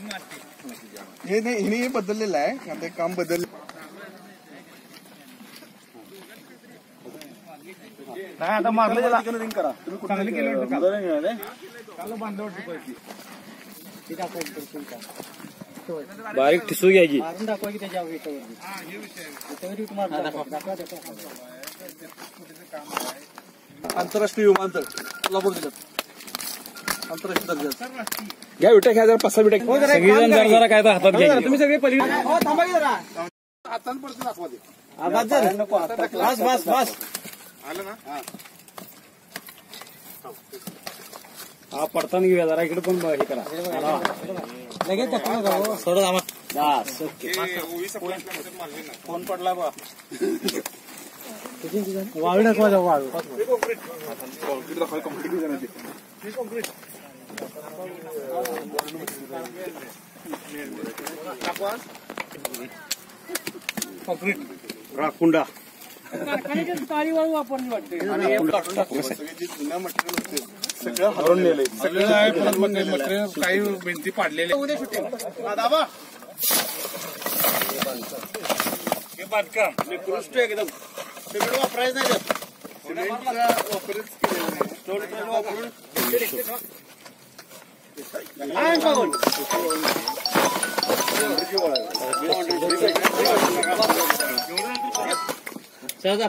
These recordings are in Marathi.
हे नाही हिने हे बदललेलं आहे आता हे काम बदल नाही आता मारलं त्याला रिंग करा? चांगली केली वाटतं बांधलं वाटतं. बारीक ठिसू घ्यायची मारून दाखवा की त्याच्या आंतरराष्ट्रीय विमानतळ कोल्हापूर जिल्ह्यात घ्या विटा घ्या जरा पाच सहा विटा सगळीजण जरा जरा काय तर हातात घ्यायची तुम्ही सगळे पलीकडे हातानं पडतो दाखवा ते बस बस बस हा पडताना घेऊया जरा इकडे पण हे करा लगेच हो? फोन पडला बा वाळू दाखवा जाऊ राखुंडा. काळी वाळू वापरली वाटते जुन्या मटेरियल होते सगळं हरवून नेलंय. सगळं आहे परत मटेरियल काही भिंती पाडलेल्या उद्या शूटिंग दाबा. हे बांधकाम. निकृष्ट एकदम. सगळं वापरायचं नाही वापरच केलेला नाही. स्टोन पेन वापरून सहजा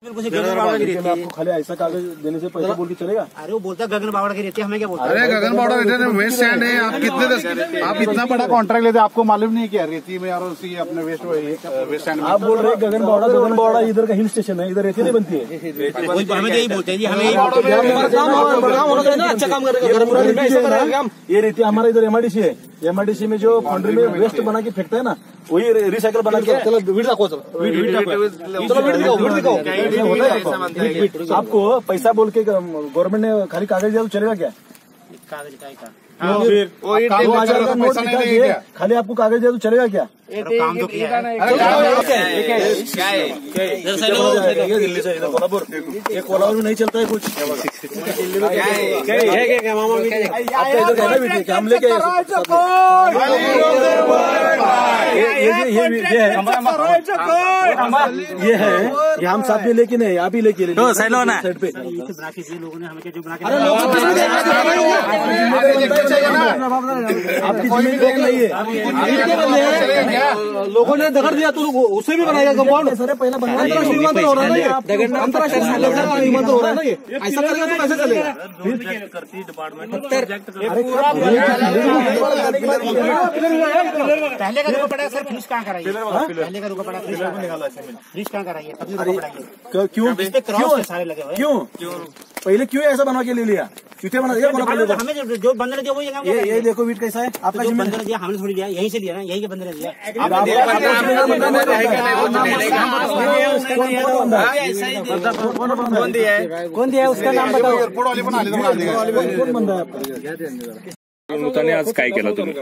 पाडा पाडा पाडा पाडा आपको खाली ऐसा कागज़ देने से पैसा बोल के चलेगा? अरे वो बोलता गगन बावड़ा की रहती है हमें क्या बोलता अरे गगन बावड़ा वेस्ट स्टैंड है आप कितने आप इतना बड़ा कॉन्ट्रैक्ट लेते आपको मालूम नहीं क्या रेती में और उसी अपने वेस्ट वेस्ट स्टैंड आप बोल रहे गगन बावड़ा गगन बावड़ा इधर का हिल स्टेशन है इधर रेती नहीं बनती है। हमें तो यही बोलते हैं हमें अच्छा काम करेगा ये रेती हमारा इधर एमआईडीसी है। एमआईडीसी में जो फाउंड्री में वेस्ट बना के फेंकते हैं ना वही रिसाइकल बना के चलो वीट दाखो चलो। वीट दिखाओ वीट दिखाओ। है आपको? आपको पैसा बोल के गवर्नमेंट ने खाली कागज़ दिया तो चलेगा क्या? कागज़ का ही के खाली आपको कागज़ दिया तो चलेगा क्या? काम तो किया है ये दिल्ली से इधर कोल्हापुर ये कोल्हापुर में नहीं चलता है कुछ आपका इधर क्या है ना वीट क्या हम लेके आए ये ये ये ये है ये है ये हम साथ में लेके नहीं आप ही लेके ले साइड पे इसे बना के दिए लोगों ने हमें क्या जो बना के आपकी जमीन रोक नहीं है लोगों ने दगड़ दिया तो उसे भी बनाएगा कंपाउंड सर पहला अंतरराष्ट्रीय हो रहा है ना ये? अंतरराष्ट्रीय हो। रहा है ना ये? ऐसा करेगा तो कैसे चलेगा। पहले का रुका पड़ा सर कहाँ कराइए पहले का रुका पड़ा कहाँ कराइए पड़ा क्यों? इस पे क्रॉस के सारे लगे हुए क्यों? पहले क्यों ऐसा बनवा के ले लिया? क्यों बना दिया तो। हमें जो- बंदर ने दिया वो ये काम ये देखो वीट कैसा है? आपका जो बंदर ने दिया हमने थोड़ी लिया यहीं से लिया ना यहीं के बंदर ने दिया कौन दिया है? कौन दिया उसका नाम बताओ। कौन बंदा है आपका? आज काय केलं तुम्ही?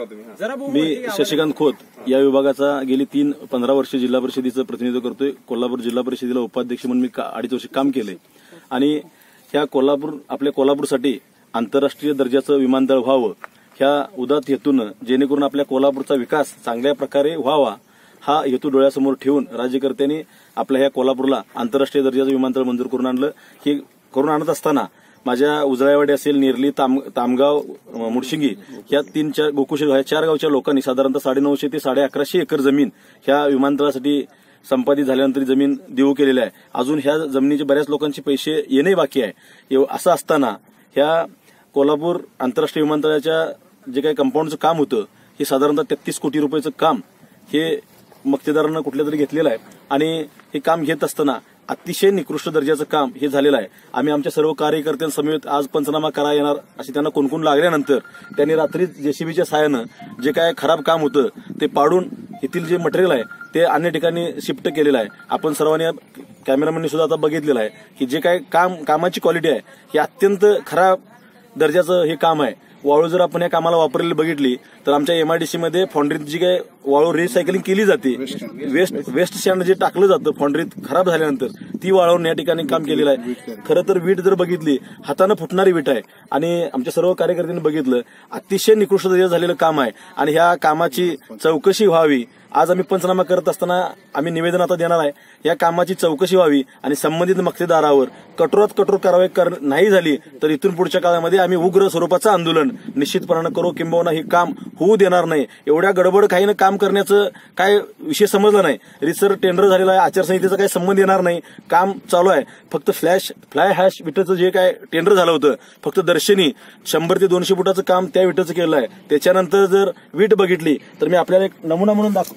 मी शशिकांत खोत या विभागाचा गेली तीन पंधरा वर्ष जिल्हा परिषदेचं प्रतिनिधित्व करतोय. कोल्हापूर जिल्हा परिषदेला उपाध्यक्ष म्हणून मी का- अडीच वर्ष काम केलंय. आणि ह्या कोल्हापूर आपल्या कोल्हापूरसाठी आंतरराष्ट्रीय दर्जाचं विमानतळ व्हावं. ह्या उदात हेतून जेणेकरून आपल्या कोल्हापूरचा विकास चांगल्या प्रकारे व्हावा हा हेतू डोळ्यासमोर ठेवून राज्यकर्त्यांनी आपल्या ह्या कोल्हापूरला आंतरराष्ट्रीय दर्जाचं विमानतळ मंजूर करून आणलं. हे करून आणत असताना माझ्या उजळाईवाडी असेल नेरली ताम तामगाव मुडशिंगी या तीन चार गोकुशेर ह्या चार गावच्या लोकांनी साधारणतः साडेनऊशे ते साडे अकराशे एकर जमीन ह्या विमानतळासाठी संपादित झाल्यानंतर जमीन देऊ केलेली आहे. अजून ह्या जमिनीचे बऱ्याच लोकांचे पैसे येणे बाकी आहे. एव- असं असताना ह्या कोल्हापूर आंतरराष्ट्रीय विमानतळाच्या जे काही कंपाऊंडचं काम होतं हे साधारणतः तेहतीस कोटी रुपयाचं काम हे मक्तेदारांना कुठल्या तरी घेतलेलं आहे. आणि हे काम घेत असताना अतिशय निकृष्ट दर्जाचं काम हे झालेलं आहे. आम्ही आमच्या सर्व कार्यकर्त्यांसमवेत आज पंचनामा करा येणार असे त्यांना कोणकोण लागल्यानंतर त्यांनी रात्री जेसीबीच्या सहाय्यानं जे काय खराब काम होतं ते पाडून येथील जे मटेरियल आहे ते अन्य ठिकाणी शिफ्ट केलेलं आहे. आपण सर्वांनी कॅमेरामॅननी सुद्धा आता बघितलेलं आहे की जे काय काम कामाची क्वालिटी आहे ही अत्यंत खराब दर्जाचं हे काम आहे. वाळू जर आपण या कामाला वापरलेली बघितली तर आमच्या एमआयडीसी मध्ये फॉन्ड्रीत जी काय वाळू रिसायकलिंग केली जाते. वेस्ट वेस्ट स्टँड जे टाकलं जातं फॉन्ड्रीत खराब झाल्यानंतर ती वाळवून या ठिकाणी काम केलेलं आहे. खरं तर वीट जर बघितली हातानं फुटणारी वीट आहे. आणि आमच्या सर्व कार्यकर्त्यांनी बघितलं अतिशय निकृष्ट झालेलं काम आहे. आणि ह्या कामाची चौकशी व्हावी. आज आम्ही पंचनामा करत असताना आम्ही निवेदन आता देणार आहे. या कामाची चौकशी व्हावी आणि संबंधित मक्तेदारावर कठोरात कठोर कारवाई कर नाही झाली तर इथून पुढच्या काळामध्ये आम्ही उग्र स्वरूपाचं आंदोलन निश्चितपणानं करू. किंबहुना हे काम होऊ देणार नाही. एवढ्या गडबड काहीनं काम करण्याचं काय विषय समजला नाही. रिसर टेंडर झालेला आहे आचारसंहितेचा काही संबंध येणार नाही. काम चालू आहे. फक्त फ्लॅश फ्लाय हॅश विटाचं जे काय टेंडर झालं होतं फक्त दर्शनी शंभर ते दोनशे फुटाचं काम त्या विटाचं केलं आहे. त्याच्यानंतर जर वीट बघितली तर मी आपल्याला एक नमुना म्हणून दाखव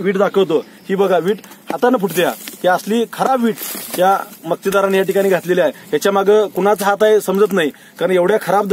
वीट दाखवतो. ही बघा वीट हातानं फुटत्या ही. असली खराब वीट या मक्तेदाराने या ठिकाणी घातलेली आहे. याच्या मागे कुणाचा हात आहे समजत नाही. कारण एवढ्या खराब